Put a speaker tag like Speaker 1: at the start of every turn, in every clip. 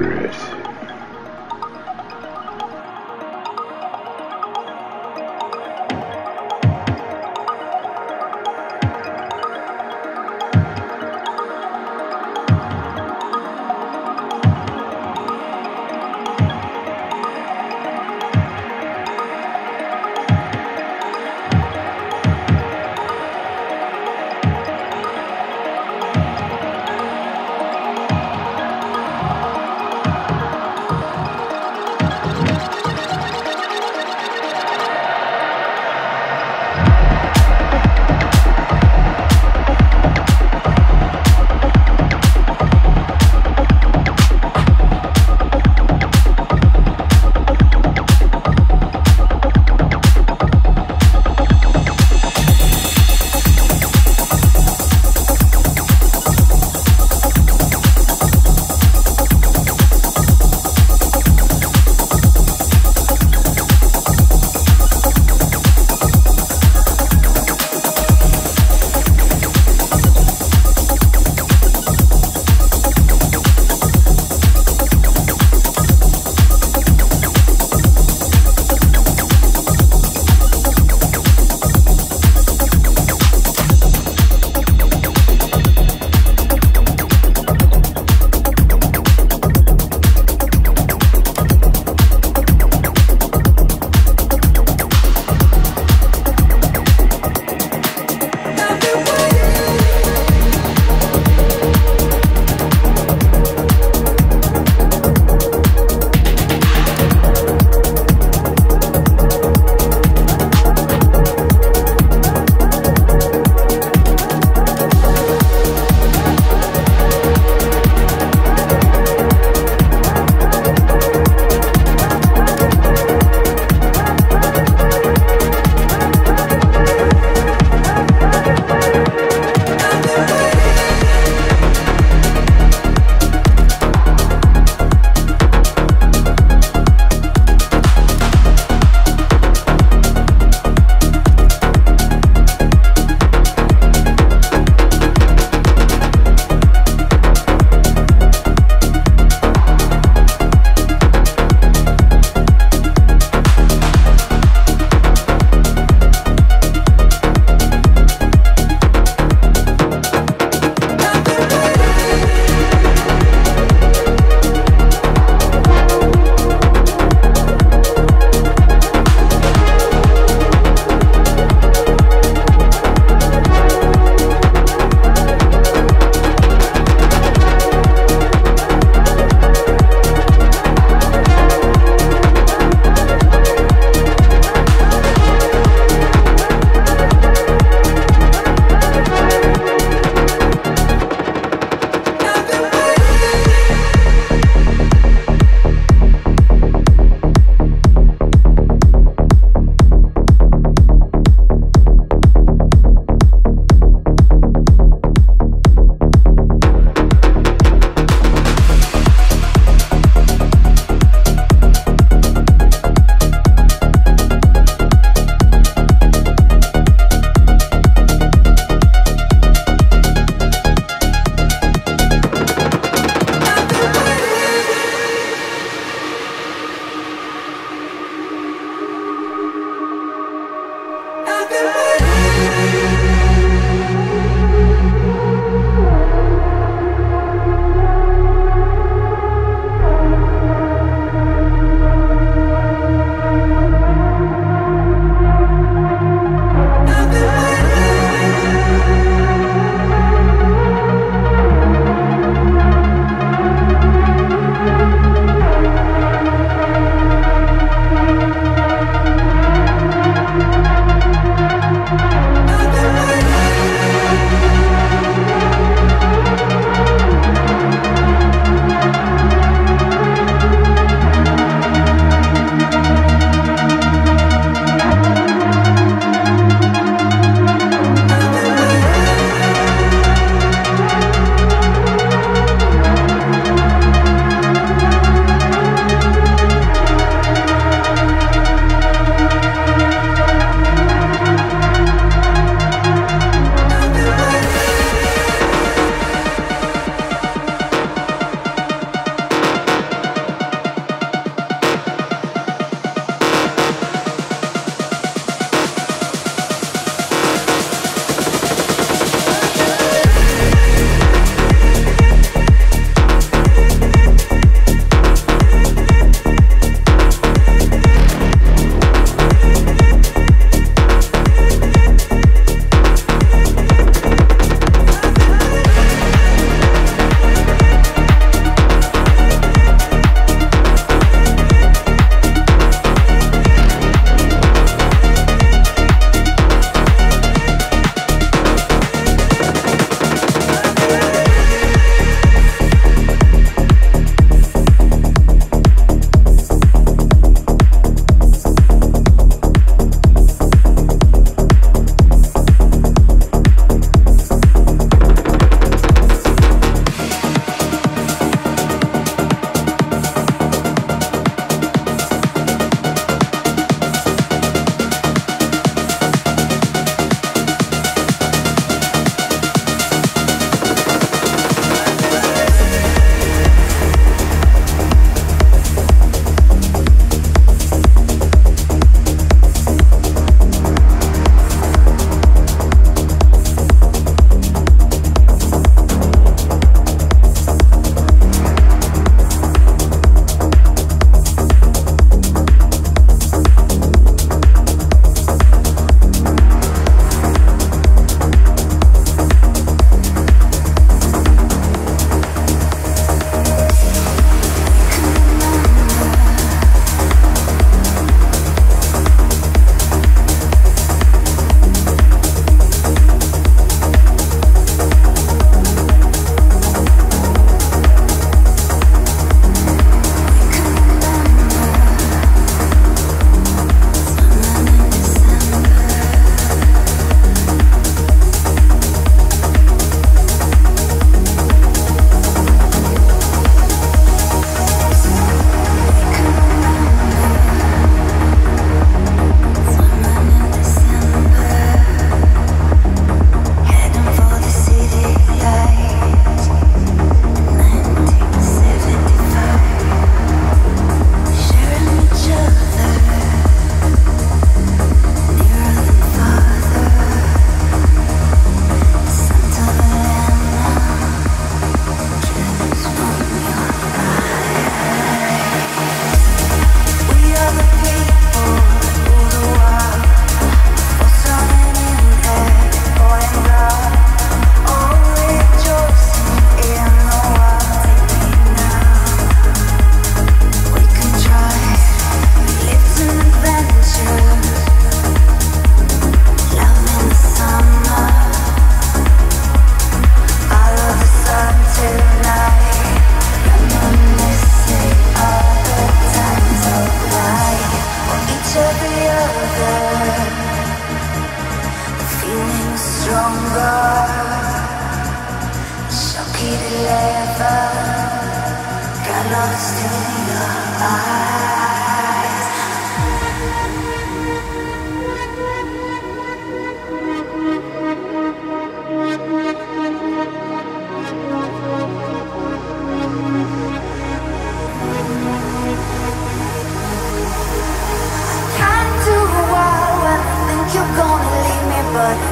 Speaker 1: spirit.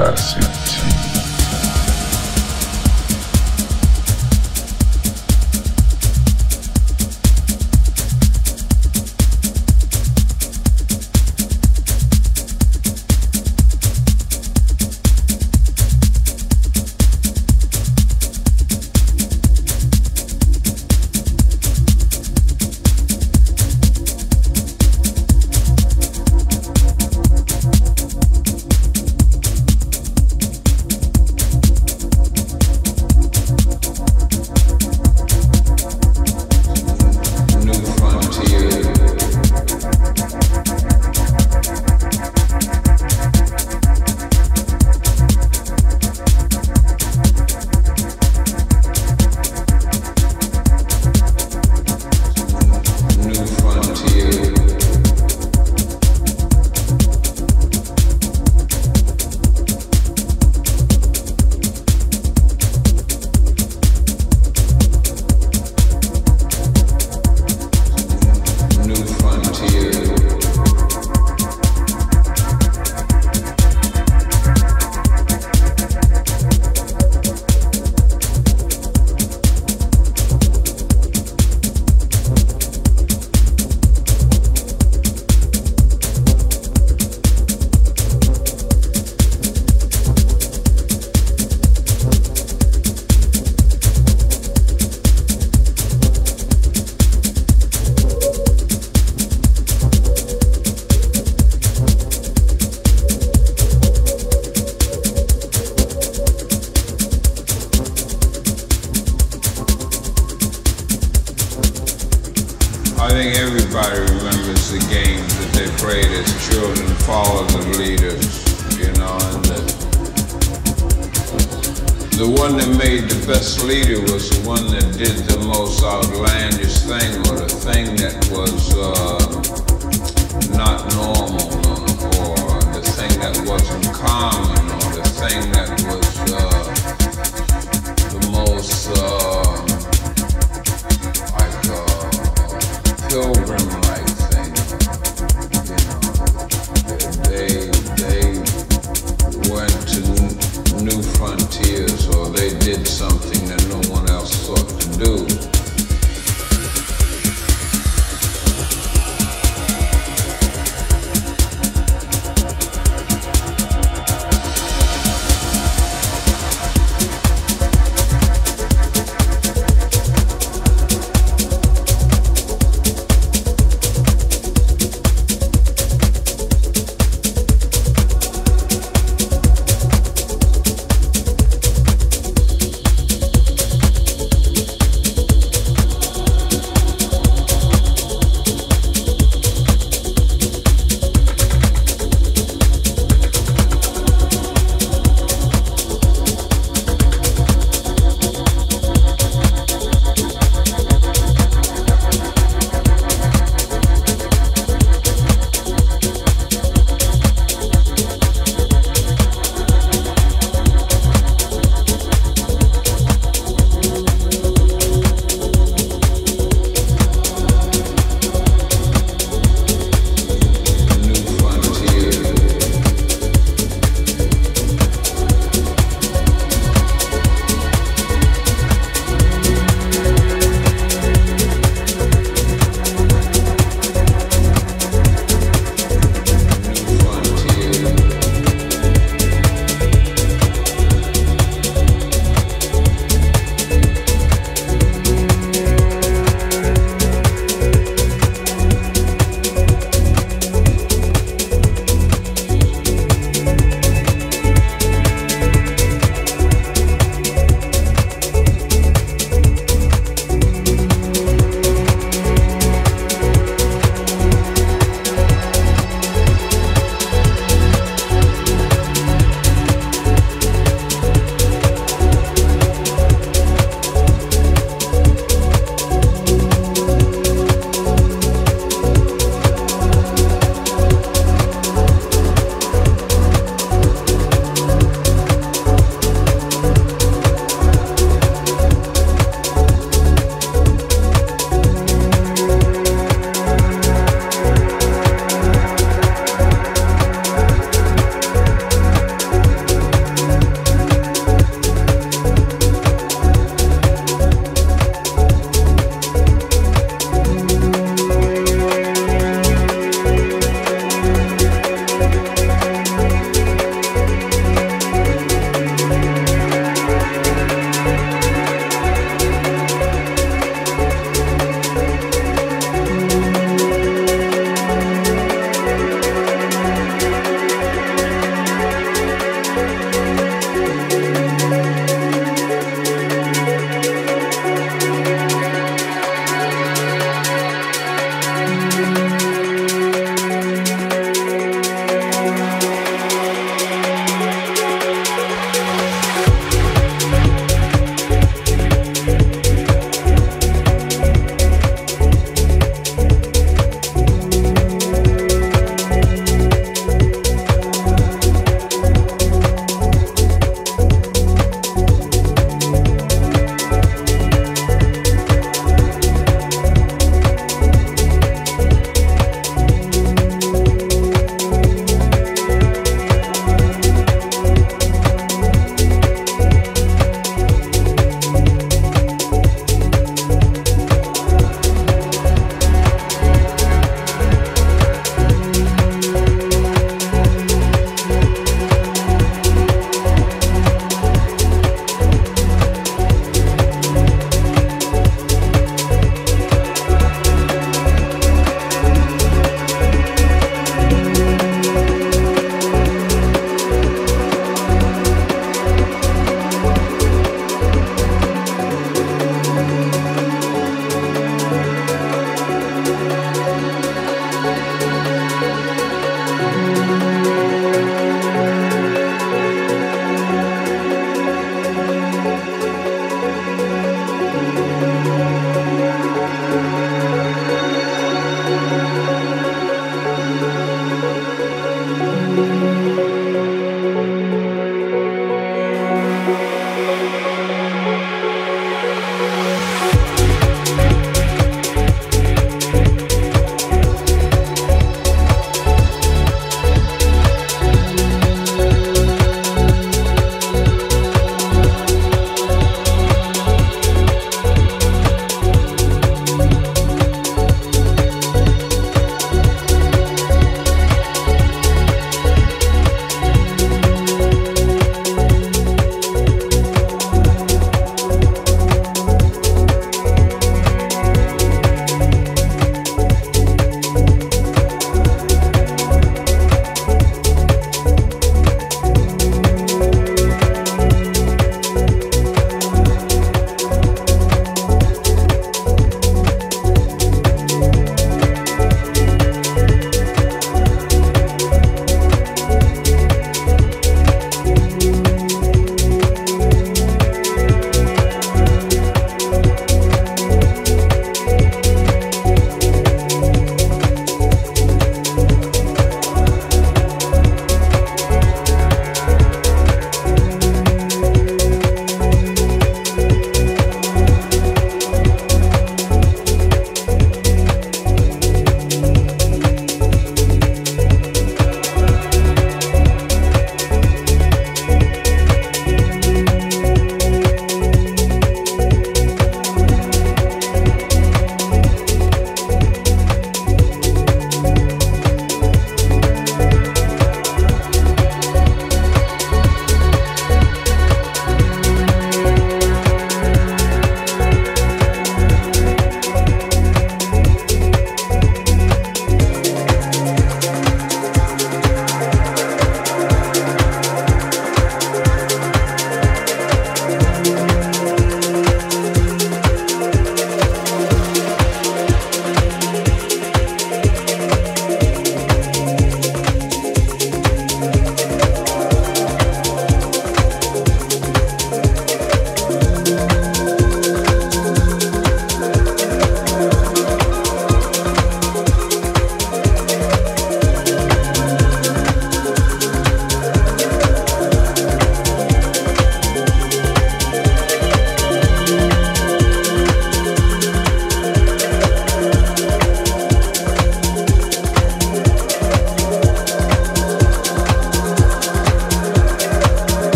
Speaker 1: Tá.